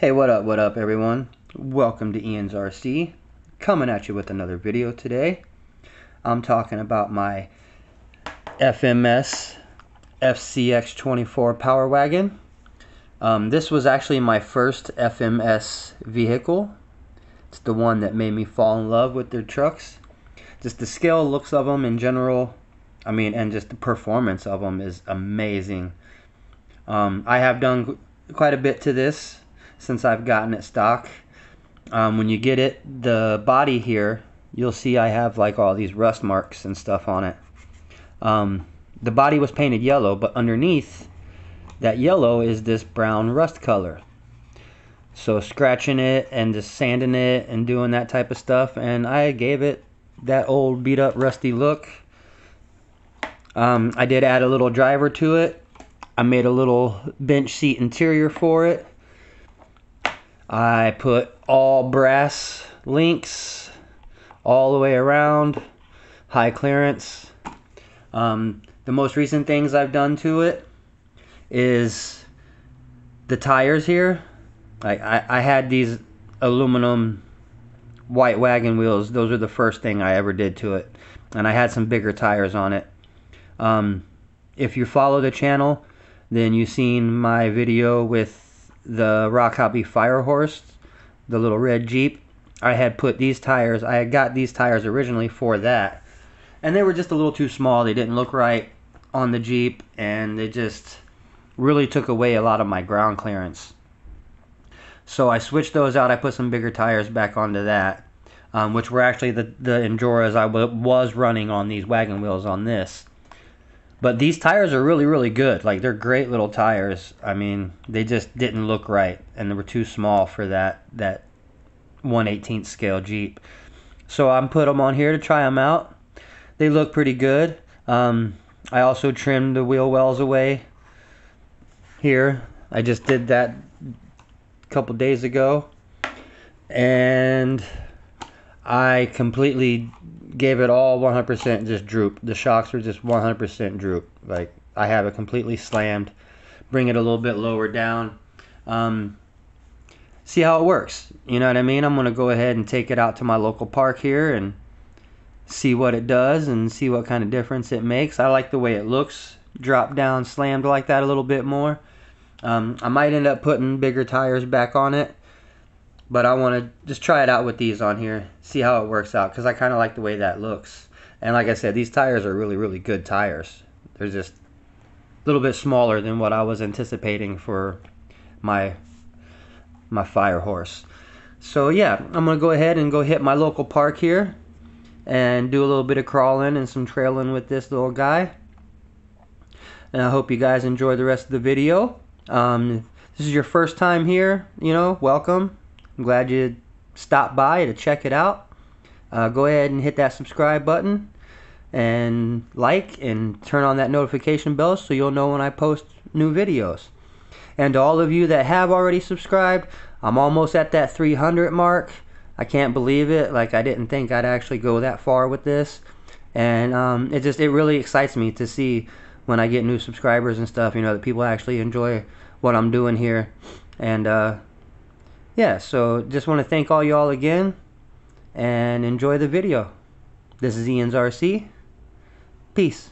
Hey, what up, what up, everyone? Welcome to Ian's RC. Coming at you with another video today. I'm talking about my FMS FCX24 Power Wagon. Um, this was actually my first FMS vehicle. It's the one that made me fall in love with their trucks. Just the scale looks of them in general, I mean, and just the performance of them is amazing. Um, I have done quite a bit to this since I've gotten it stock. Um, when you get it, the body here, you'll see I have like all these rust marks and stuff on it. Um, the body was painted yellow, but underneath that yellow is this brown rust color. So scratching it and just sanding it and doing that type of stuff, and I gave it that old beat up rusty look. Um, I did add a little driver to it. I made a little bench seat interior for it. I put all brass links all the way around, high clearance. Um, the most recent things I've done to it is the tires here. I, I, I had these aluminum white wagon wheels. Those are the first thing I ever did to it. And I had some bigger tires on it. Um, if you follow the channel, then you've seen my video with the Rochobby Firehorse, the little red Jeep, I had put these tires, I had got these tires originally for that. And they were just a little too small. They didn't look right on the Jeep and they just really took away a lot of my ground clearance. So I switched those out. I put some bigger tires back onto that, um, which were actually the, the Enduras I was running on these wagon wheels on this. But these tires are really, really good. Like they're great little tires. I mean, they just didn't look right, and they were too small for that that 1/18th scale Jeep. So I'm put them on here to try them out. They look pretty good. Um, I also trimmed the wheel wells away here. I just did that a couple days ago, and I completely gave it all 100% just droop. The shocks were just 100% droop. Like I have it completely slammed. Bring it a little bit lower down. Um, see how it works. You know what I mean? I'm going to go ahead and take it out to my local park here and see what it does and see what kind of difference it makes. I like the way it looks drop down slammed like that a little bit more. Um, I might end up putting bigger tires back on it but I want to just try it out with these on here, see how it works out, because I kind of like the way that looks. And like I said, these tires are really, really good tires. They're just a little bit smaller than what I was anticipating for my my fire horse. So yeah, I'm to go ahead and go hit my local park here and do a little bit of crawling and some trailing with this little guy. And I hope you guys enjoy the rest of the video. Um, this is your first time here, you know, welcome. I'm glad you stopped by to check it out. Uh, go ahead and hit that subscribe button and like and turn on that notification bell so you'll know when I post new videos. And to all of you that have already subscribed, I'm almost at that 300 mark. I can't believe it. Like I didn't think I'd actually go that far with this. And um, it just it really excites me to see when I get new subscribers and stuff. You know that people actually enjoy what I'm doing here. And uh, yeah, so just want to thank all y'all again and enjoy the video. This is Ian's RC. Peace.